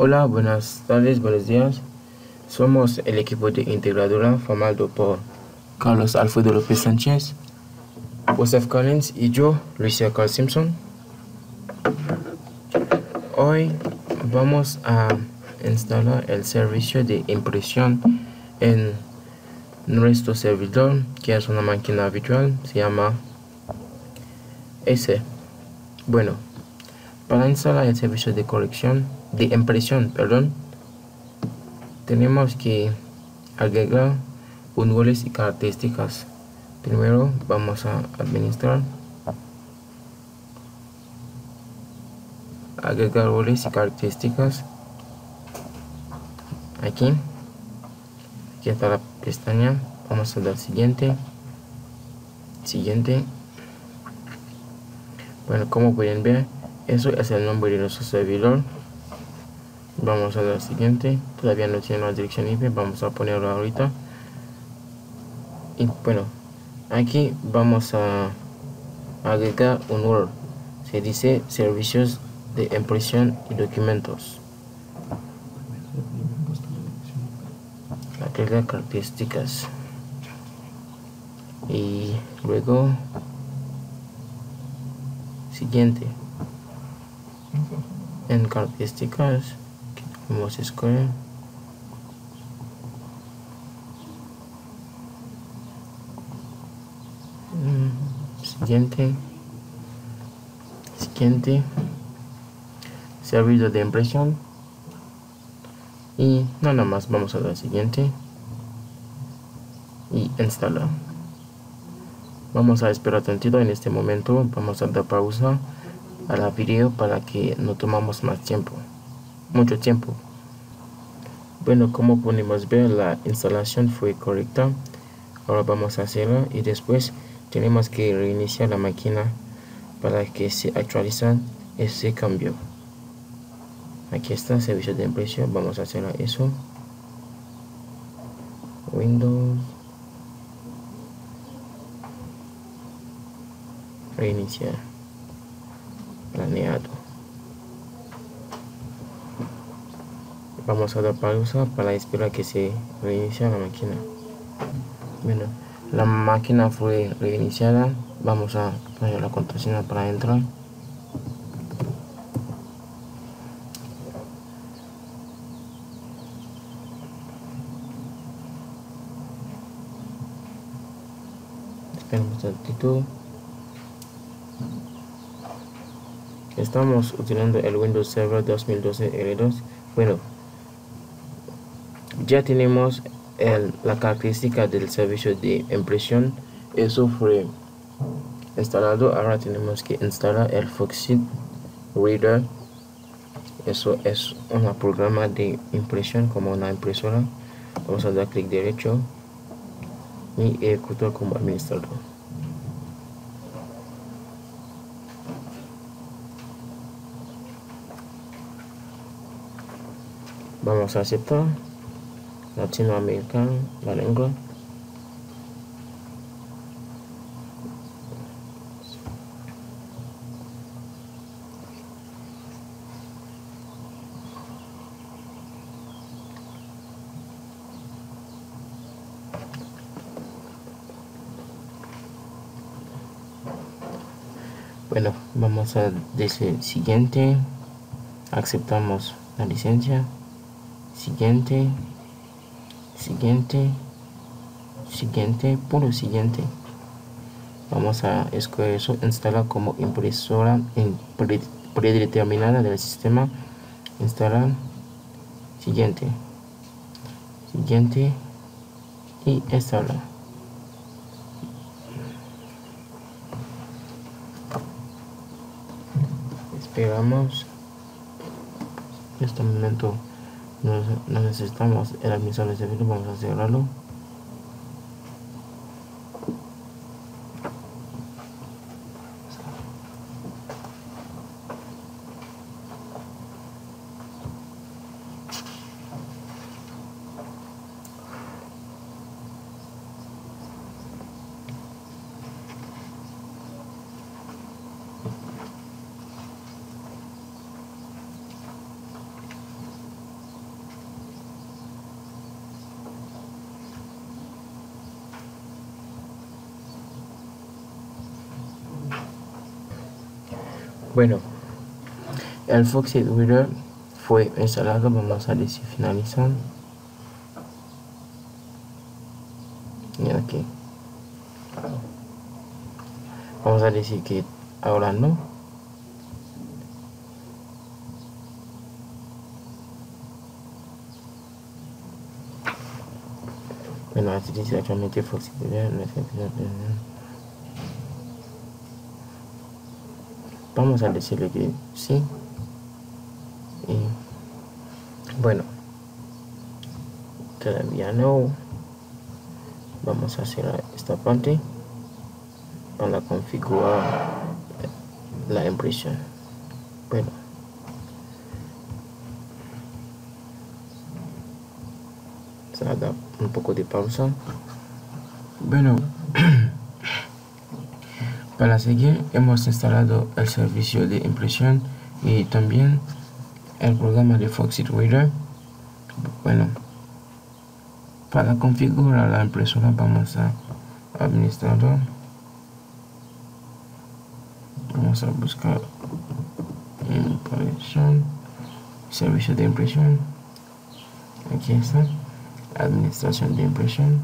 Hola, buenas tardes, buenos días. Somos el equipo de integradora formado por Carlos Alfredo López Sánchez, Joseph Collins y yo, Lucia Carl Simpson. Hoy vamos a instalar el servicio de impresión en nuestro servidor, que es una máquina virtual, se llama S. Bueno, para instalar el servicio de corrección, de impresión, perdón, tenemos que agregar un roles y características. Primero vamos a administrar, agregar roles y características. Aquí, aquí está la pestaña. Vamos a dar siguiente, siguiente. Bueno, como pueden ver, eso es el nombre de nuestro servidor vamos a dar siguiente. Todavía no tiene la dirección IP vamos a ponerlo ahorita. Y bueno aquí vamos a agregar un URL se dice servicios de impresión y documentos. Agregar características. Y luego siguiente. En características a escoger mm, siguiente. Siguiente. Servicio de impresión. Y nada más vamos a dar siguiente. Y instalar vamos a esperar tantito en este momento vamos a dar pausa a la video para que no tomamos más tiempo mucho tiempo. Bueno como podemos ver la instalación fue correcta. Ahora vamos a hacerla y después tenemos que reiniciar la máquina para que se actualice ese cambio. Aquí está servicio de impresión. Vamos a hacer eso. Windows. Reiniciar. Planeado vamos a dar pausa para esperar que se reinicie la máquina. Bueno la máquina fue reiniciada. Vamos a poner la contraseña para entrar. Esperemos un tantito. Estamos utilizando el Windows Server 2012 L2 bueno ya tenemos la característica del servicio de impresión. Eso fue instalado. Ahora tenemos que instalar el Foxit Reader. Eso es un programa de impresión como una impresora. Vamos a dar clic derecho y ejecutar como administrador. Vamos a aceptar latinoamericano, la lengua. Bueno, vamos a decir siguiente. Aceptamos la licencia. Siguiente siguiente. Siguiente puro siguiente. Vamos a escoger eso. Instalar como impresora predeterminada del sistema. Instalar siguiente. Siguiente. Y instalar esperamos. Este momento no, necesitamos el admisor de servicio vamos a cerrarlo Bueno, el Foxit Reader fue instalado, vamos a decir finalizar. Y aquí. Vamos a decir que ahora no. Bueno, así dice actualmente Foxit Reader. Vamos a decirle que sí. Y bueno, todavía no. Vamos a hacer esta parte para configurar la impresión. Bueno. Se haga un poco de pausa. Bueno. Para seguir hemos instalado el servicio de impresión y también el programa de Foxit Reader. Bueno, para configurar la impresora vamos a administrador. Vamos a buscar impresión, servicio de impresión. Aquí está, administración de impresión.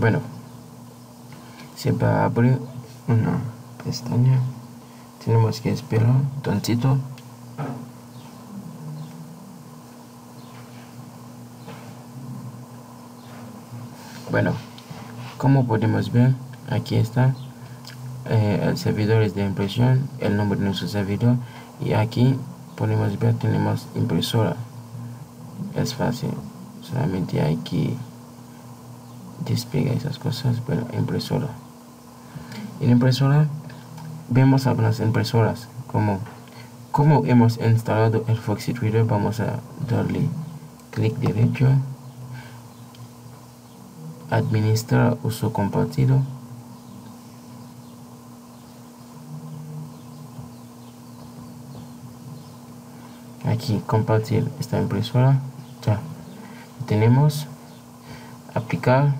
Bueno, se va a abrir una pestaña. Tenemos que esperar tantito. Bueno, como podemos ver, aquí está eh, el servidor de impresión, el nombre de nuestro servidor y aquí podemos ver tenemos impresora. Es fácil, solamente hay que despliega esas cosas, pero impresora. En la impresora vemos algunas impresoras como como hemos instalado el Foxy Reader vamos a darle clic derecho. Administrar uso compartido. Aquí compartir esta impresora. Ya tenemos. Aplicar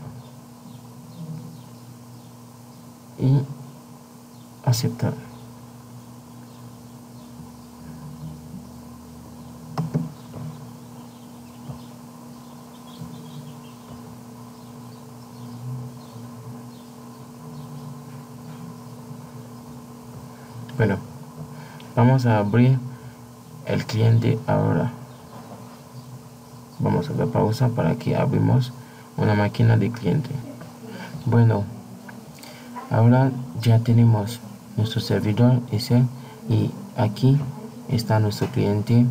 y aceptar. Bueno, vamos a abrir el cliente ahora. Vamos a dar pausa para que abrimos una máquina de cliente. Bueno, ahora ya tenemos nuestro servidor ese y aquí está nuestro cliente.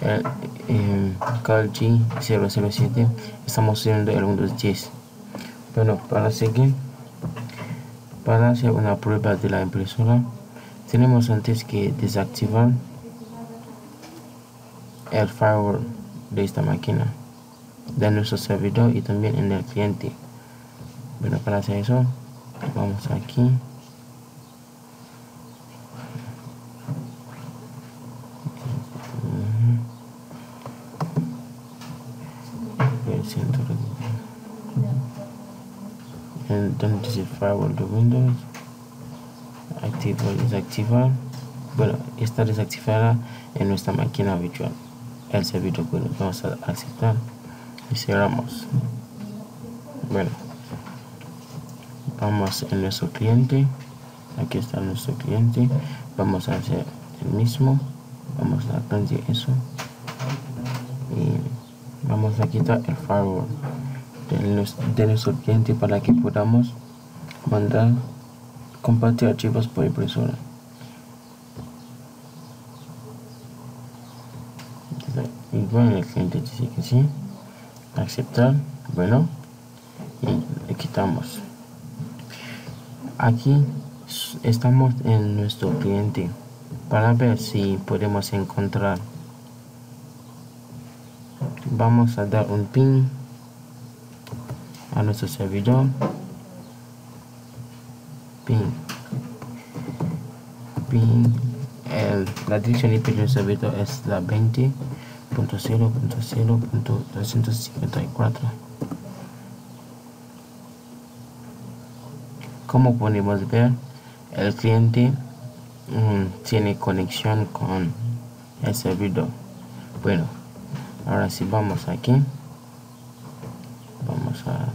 El eh, G007 estamos usando el Windows 10 bueno para seguir para hacer una prueba de la impresora tenemos antes que desactivar el firewall de esta máquina de nuestro servidor y también en el cliente bueno para hacer eso vamos aquí. Donde dice firewall de windows. Activar desactivar bueno está desactivada en nuestra máquina virtual. El servidor bueno vamos a aceptar. Y cerramos. Bueno vamos en nuestro cliente. Aquí está nuestro cliente. Vamos a hacer el mismo. Vamos a cambiar eso. Y vamos a quitar el firewall de nuestro cliente para que podamos mandar compartir archivos por impresora. Y bueno el cliente dice que sí. Aceptar. Bueno y le quitamos aquí estamos en nuestro cliente para ver si podemos encontrar. Vamos a dar un pin a nuestro servidor. Pin. Pin. El, la dirección IP del servidor es la 20.0.0.354 como podemos ver el cliente mm, tiene conexión con el servidor. Bueno ahora sí vamos aquí. Vamos a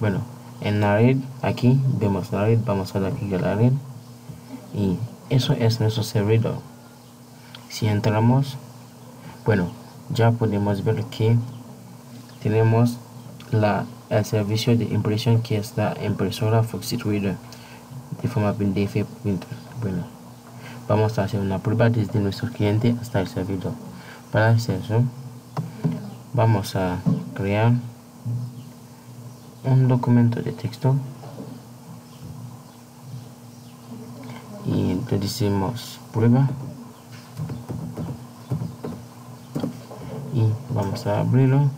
bueno en la red aquí vemos la red vamos a dar clic a la red. Y eso es nuestro servidor. Si entramos bueno ya podemos ver que tenemos la, el servicio de impresión que es la impresora Foxit Reader de forma PDF printer bueno vamos a hacer una prueba desde nuestro cliente hasta el servidor. Para hacer eso vamos a crear un documento de texto. Y le decimos prueba. Y vamos a abrirlo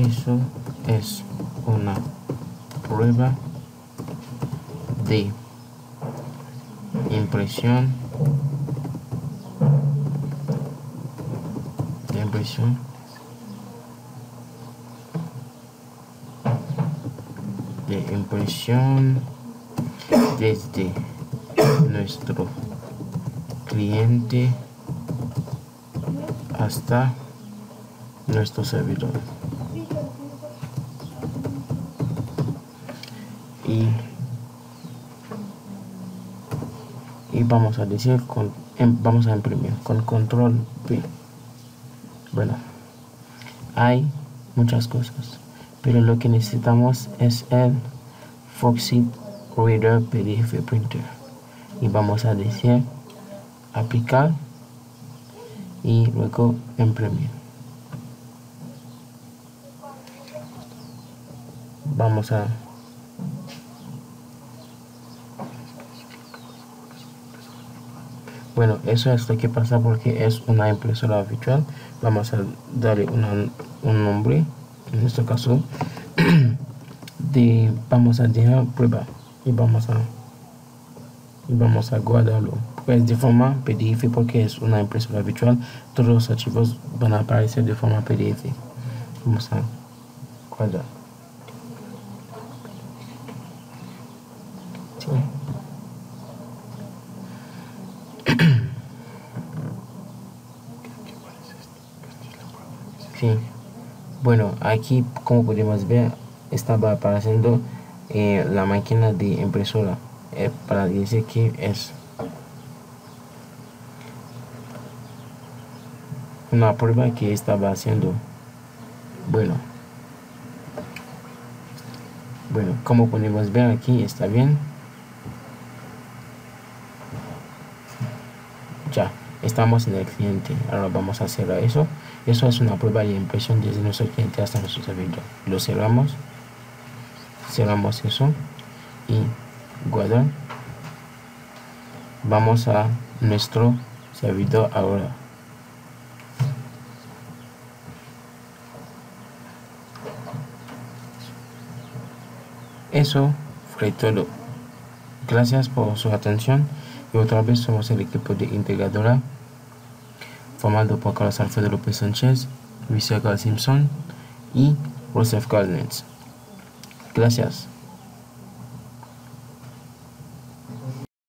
eso es una prueba de impresión de impresión. De impresión desde nuestro cliente hasta nuestro servidor y vamos a decir con em, vamos a imprimir con control P. Bueno hay muchas cosas pero lo que necesitamos es el Foxy Reader PDF Printer. Y vamos a decir aplicar y luego imprimir. Vamos a bueno eso es lo que pasa porque es una impresora virtual. Vamos a darle un nombre en este caso de vamos a dejar prueba y vamos a vamos a guardarlo. Pues de forma pdf porque es una impresora virtual. Todos los archivos van a aparecer de forma pdf vamos a guardar. Sí. Bueno aquí como podemos ver estaba apareciendo eh, la máquina de impresora eh, para decir que es una prueba que estaba haciendo. Bueno. Bueno como podemos ver aquí está bien. Ya en el cliente ahora vamos a cerrar eso. Eso es una prueba de impresión desde nuestro cliente hasta nuestro servidor. Lo cerramos cerramos eso y guardar vamos a nuestro servidor ahora. Eso fue todo. Gracias por su atención y otra vez somos el equipo de integradora formado por Carlos Alfredo López Sánchez, Luis Simpson y Joseph Carlnitz. Gracias.